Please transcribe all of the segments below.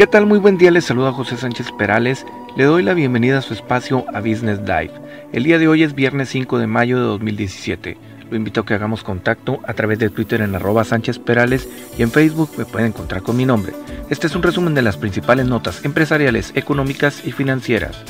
¿Qué tal? Muy buen día, les saluda José Sánchez Perales. Le doy la bienvenida a su espacio a Business Dive. El día de hoy es viernes 5 de mayo de 2017. Lo invito a que hagamos contacto a través de Twitter en arroba Sánchez Perales y en Facebook me pueden encontrar con mi nombre. Este es un resumen de las principales notas empresariales, económicas y financieras.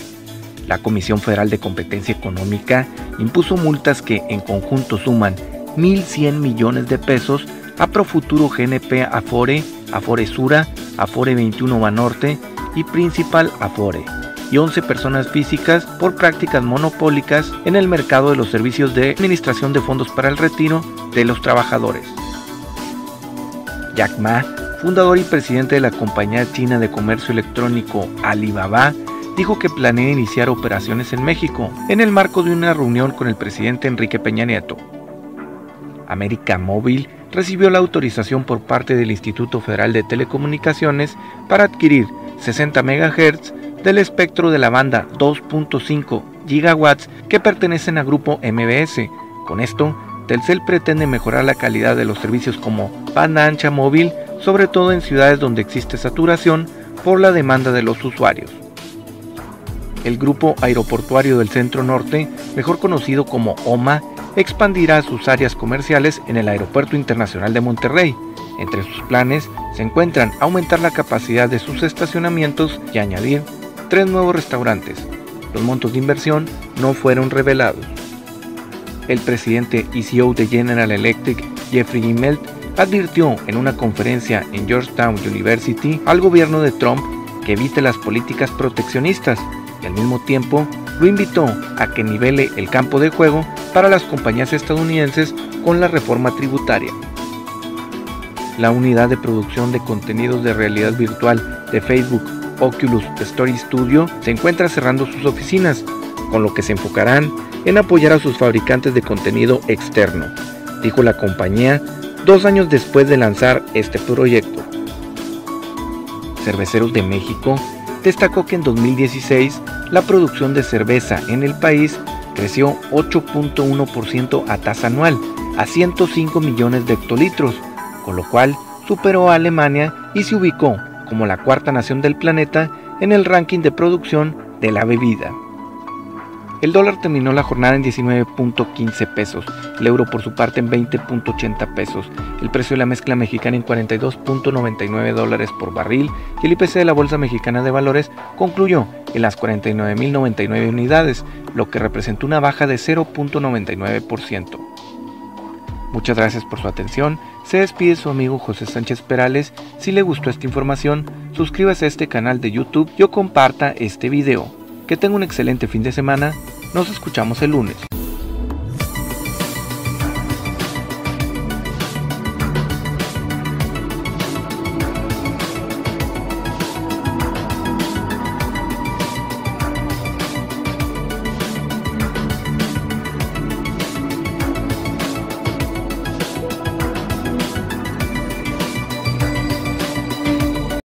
La Comisión Federal de Competencia Económica impuso multas que en conjunto suman 1.100 millones de pesos a Profuturo GNP Afore, Afore Sura, Afore 21 Banorte y Principal Afore, y 11 personas físicas por prácticas monopólicas en el mercado de los servicios de administración de fondos para el retiro de los trabajadores. Jack Ma, fundador y presidente de la compañía china de comercio electrónico Alibaba, dijo que planea iniciar operaciones en México en el marco de una reunión con el presidente Enrique Peña Nieto. América Móvil recibió la autorización por parte del Instituto Federal de Telecomunicaciones para adquirir 60 MHz del espectro de la banda 2.5 GHz que pertenecen a grupo MBS. Con esto, Telcel pretende mejorar la calidad de los servicios como banda ancha móvil, sobre todo en ciudades donde existe saturación por la demanda de los usuarios. El grupo aeroportuario del Centro Norte, mejor conocido como OMA, expandirá sus áreas comerciales en el Aeropuerto Internacional de Monterrey. Entre sus planes se encuentran aumentar la capacidad de sus estacionamientos y añadir tres nuevos restaurantes. Los montos de inversión no fueron revelados. El presidente y CEO de General Electric, Jeffrey Immelt, advirtió en una conferencia en Georgetown University al gobierno de Trump que evite las políticas proteccionistas y al mismo tiempo lo invitó a que nivele el campo de juego para las compañías estadounidenses con la reforma tributaria. La unidad de producción de contenidos de realidad virtual de Facebook, Oculus Story Studio, se encuentra cerrando sus oficinas, con lo que se enfocarán en apoyar a sus fabricantes de contenido externo, dijo la compañía dos años después de lanzar este proyecto. Cerveceros de México destacó que en 2016 la producción de cerveza en el país creció 8.1% a tasa anual, a 105 millones de hectolitros, con lo cual superó a Alemania y se ubicó como la cuarta nación del planeta en el ranking de producción de la bebida. El dólar terminó la jornada en 19.15 pesos, el euro por su parte en 20.80 pesos, el precio de la mezcla mexicana en 42.99 dólares por barril y el IPC de la Bolsa Mexicana de Valores concluyó en las 49.099 unidades, lo que representó una baja de 0.99%. Muchas gracias por su atención. Se despide su amigo José Sánchez Perales. Si le gustó esta información, suscríbase a este canal de YouTube y comparta este video. Que tenga un excelente fin de semana. Nos escuchamos el lunes.